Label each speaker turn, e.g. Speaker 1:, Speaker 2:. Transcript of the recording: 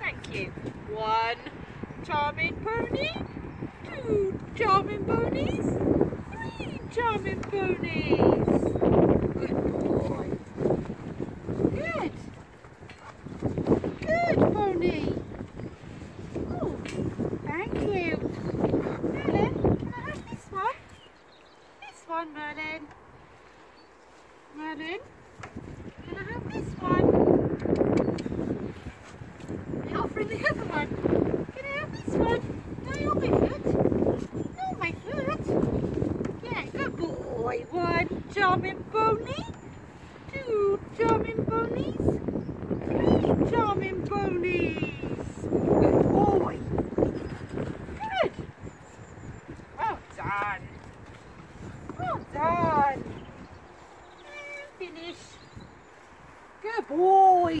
Speaker 1: Thank you. One charming pony, two charming ponies, three charming ponies. Good boy. Good. Good pony. Oh, thank you. Merlin, can I have this one? This one, Merlin. Merlin. Offering the other one. Can I have this one? No, my foot. No, my foot. Yeah, good boy. One charming pony. Two charming ponies. Three charming ponies. Good boy. Good. Well done. Well done. And finish. Good boy.